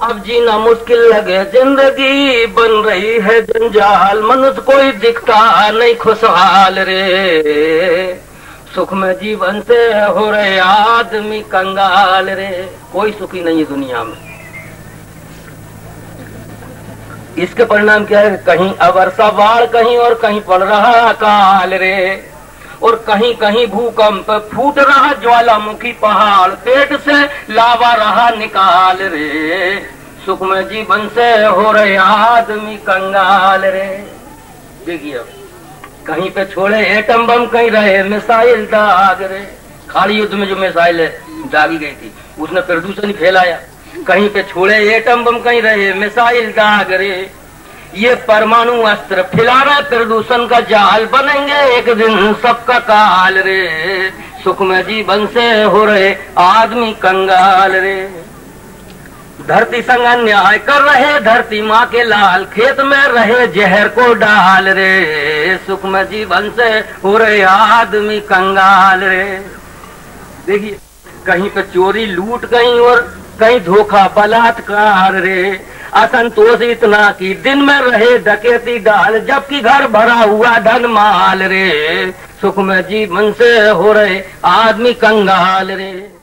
अब जीना मुश्किल लगे। ज़िंदगी बन रही है जंजाल। मनुष्य कोई दिखता नहीं, खुशहाल रे। सुख में जीवन से हो रहे आदमी कंगाल रे। कोई सुखी नहीं दुनिया में। इसके परिणाम क्या है? कहीं अवर्षा बाढ़ कहीं और कहीं पड़ रहा काल रे। और कहीं कहीं भूकंप फूट रहा ज्वालामुखी पहाड़, पेट से लावा रहा निकाल रे। सुख में जीवन से हो रहे आदमी कंगाल रे। देखिए कहीं पे छोड़े एटम बम, कहीं रहे मिसाइल दाग रे। खाली युद्ध में जो मिसाइल दागी गई थी, उसने प्रदूषण फैलाया। कहीं पे छोड़े एटम बम, कहीं रहे मिसाइल दाग रे। ये परमाणु अस्त्र फैला रहे प्रदूषण का जाल बनेंगे एक दिन सबका काल रे। सुख में जीवन से हो रहे आदमी कंगाल रे। धरती संग अन्याय कर रहे, धरती माँ के लाल खेत में रहे, जहर को डाल रे। सुख में जीवन से हो रहे आदमी कंगाल रे। देखिए, कहीं पे चोरी लूट कहीं और कहीं धोखा बलात्कार रे। असंतोष इतना कि दिन में रहे डकेती डाल, जबकि घर भरा हुआ धन माल रे। सुख में जीवन से हो रहे आदमी कंगाल रे।